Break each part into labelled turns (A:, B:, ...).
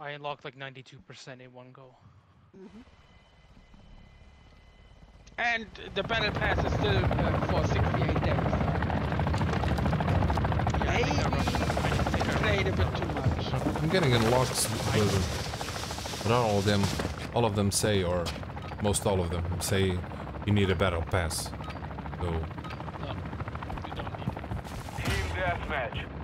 A: I unlocked like 92% in one go.
B: And the battle pass is still uh, for 68 days. Maybe we played a bit too much.
C: I'm getting unlocked but not all of them all of them say or most all of them say you need a battle pass. So
B: No, we don't need it.
D: Team deathmatch.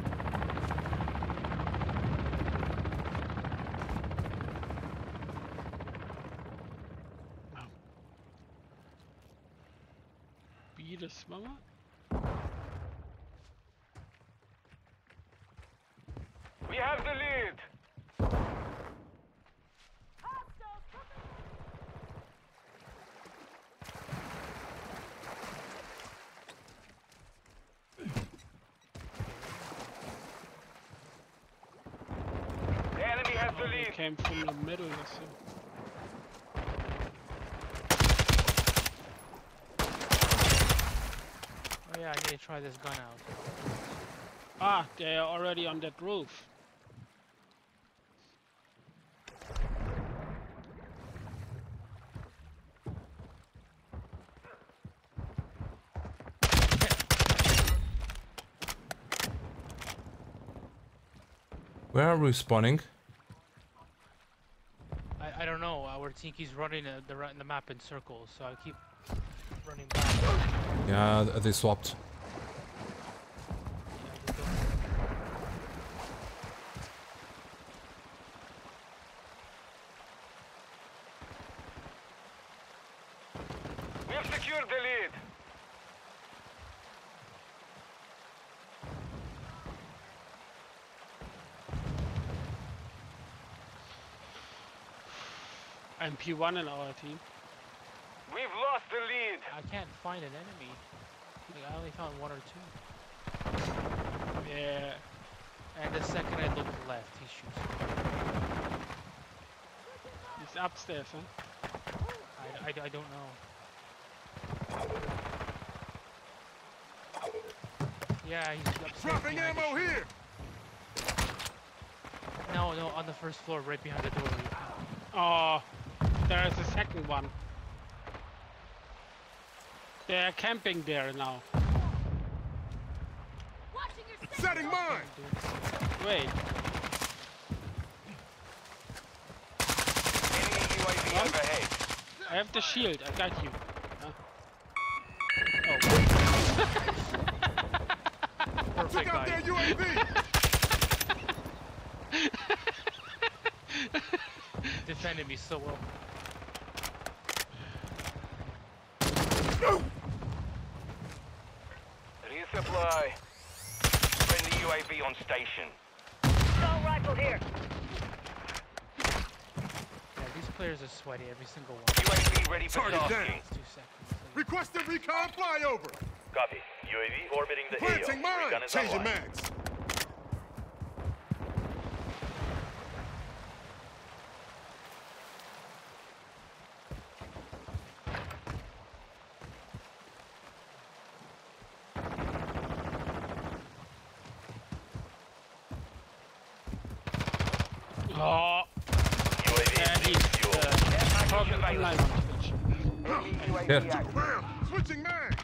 B: The swimmer?
D: We have the lead. The enemy has the lead.
B: came from the middle or so.
A: Yeah, I need to try this gun out.
B: Ah, they are already on that roof.
C: where are we spawning?
A: I, I don't team keeps running uh, the, the map in circles, so I keep running back.
C: Yeah, they swapped.
A: Yeah, I just don't-
D: We have secured the lead.
B: And P1 in our team.
D: We've lost the lead.
A: I can't find an enemy. Like, I only found one or two.
B: Yeah.
A: And the second I look left, he shoots. me.
B: He's upstairs, huh?
A: I, I, I don't know. Yeah, he's upstairs.
E: Dropping ammo
A: shield.
E: here!
A: No, no, on the first floor, right behind the door.
B: Oh, there is a second one. They are camping there now.
E: Setting mine!
B: Wait,
D: Enemy UAV
B: What?
D: overhead.
B: I have the shield. I got you. Huh? Oh,
A: Perfect
E: out their UAV!
A: Defended me so well.
D: Resupply. Friendly UAV on station.
F: Assault rifle here.
A: Yeah, these players are sweaty, every single one.
D: UAV ready for
E: Target
D: tasking.
E: down.
A: Two seconds. Like,
E: Requesting recon flyover!
D: Copy. UAV orbiting the
E: Planting mine! Changing mags!
B: oh,
D: UAV
B: yeah,
D: is
B: he's
D: fuel.
B: uh, talking
D: available.
B: online on Twitch.
D: UAV
C: Yeah.
D: active.
E: Round! Switching mags!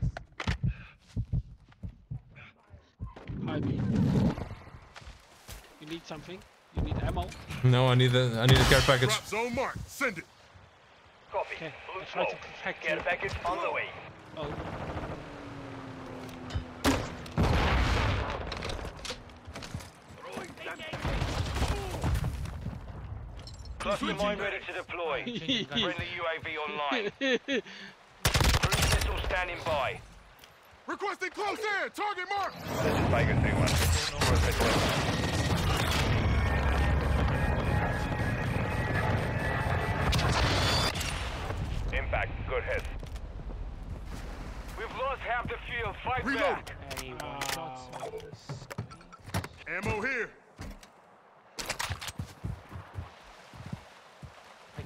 B: Hi, B. You need something? You need ammo?
C: No, I need a I need a care package.
E: Drop zone mark. Send it.
D: Copy.
B: Okay,
D: Blue
B: I tried to
D: smoke.
B: protect
D: Care package on the way.
B: Oh,
D: Cluster mine ready to deploy.
A: changing guns.
D: Friendly UAV online. Cruise missile standing by.
E: Requesting close air! Target mark!
D: This is Vegas 2-1.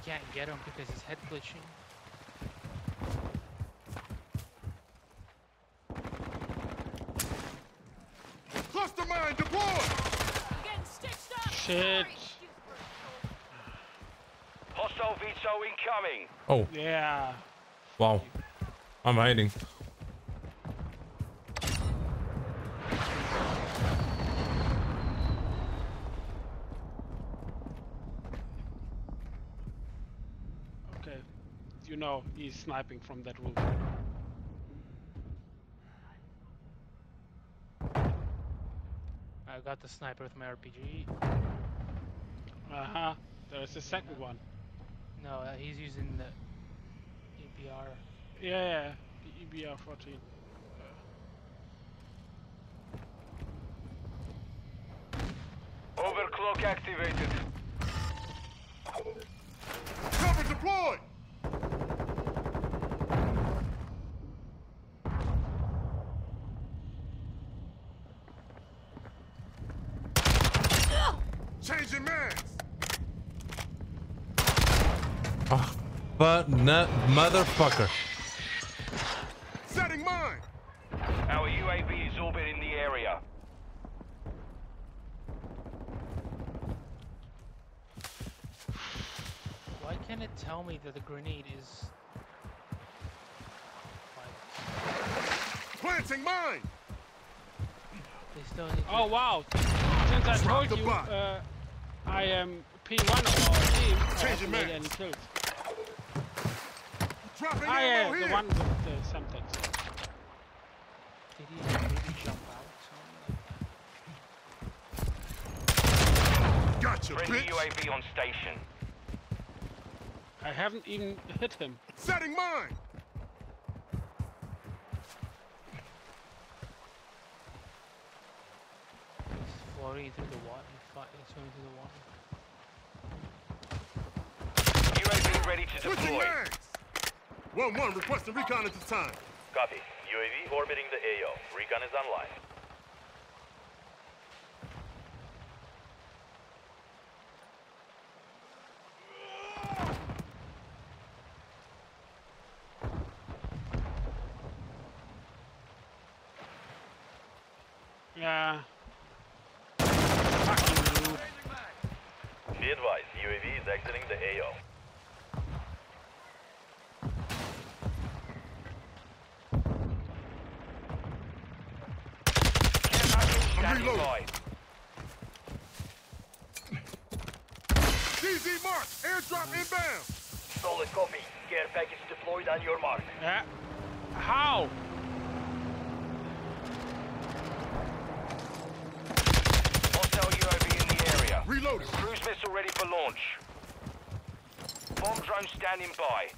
A: Can't get him because his head glitching.
E: Cluster mine deployed!
F: Getting stitched up.
B: shit.
D: Hostile VTOL incoming.
C: Oh,
B: Yeah.
C: wow. I'm hiding.
B: Okay. You know he's sniping from that roof.
A: I got the sniper with my RPG.
B: Uh huh. There's a second one.
A: No, uh, he's using the EBR.
B: Yeah, yeah. The EBR 14.
D: Overclock activated.
E: Cover deployed. Changing mags.
C: Oh, but nut motherfucker.
E: Setting mine.
D: Our UAV is orbiting the area.
A: Why can't it tell me that the grenade is? Like,
E: Planting mine.
A: they still need.
B: Oh wow! Since I
E: Drop
B: told you, uh, I am P1 of our team. I
E: Change
B: haven't
E: your
B: made
E: mags.
B: any kills.
E: Dropping
B: Ah,
E: ammo
B: yeah,
E: here.
B: the one with the something.
A: Did he maybe jump out? Something like that?
E: Gotcha,
D: Friendly
E: bitch.
D: UAV on station.
B: I haven't even hit him.
E: Setting mine.
A: He's floating through the water. He's fi- swimming through the water.
D: UAV ready to deploy.
E: Mags. One one requesting recon at this time.
G: Copy. UAV orbiting the AO. Recon is online.
B: Yeah. Fucking noob.
G: Be advised, UAV is exiting the AO.
D: Standing
E: reloading.
D: by.
E: DZ mark. Airdrop inbound.
G: Solid copy. Care package deployed on your mark.
B: Yeah. How?
D: Hostile UAV in the area.
E: Reloading.
D: Cruise missile ready for launch. Bomb drone standing by.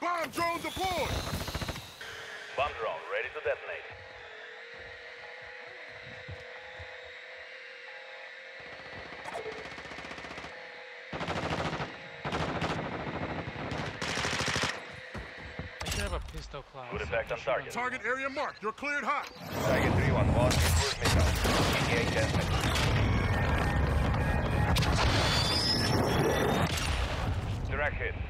E: Bomb drone deployed.
G: Bomb drone ready to detonate.
A: I should have a pistol class.
G: Good effect on target.
E: Target area marked. You're cleared hot.
G: Target 3-1, lost in cruise missile. ETA.
D: Direct hit.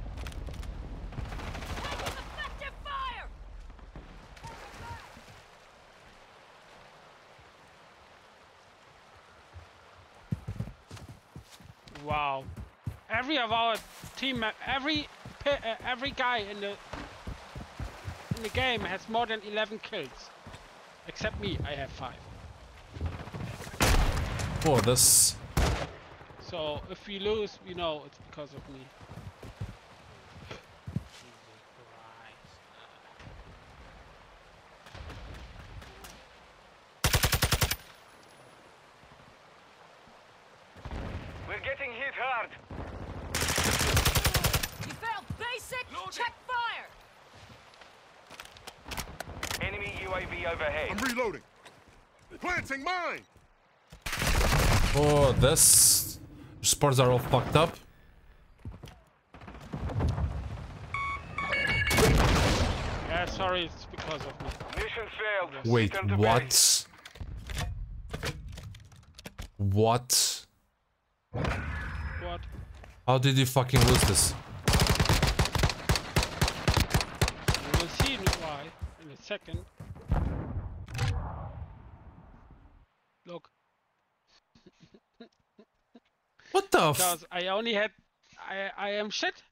B: Wow. Every of our team, every uh, every guy in the in the game has more than 11 kills, except me. I have five.
C: For this.
B: So if we lose, you know it's because of me.
D: We're getting hit hard.
F: You failed basic? Check fire!
D: Enemy UAV overhead.
E: I'm reloading. Planting mine.
C: Oh, this. Spores are all fucked up.
B: Yeah, sorry, it's because of me.
D: Mission failed.
C: Wait,
D: what? to base.
C: what? What? How did you fucking lose this?
B: You will see why in a second. Look.
C: What the f-
B: because I only had I I am shit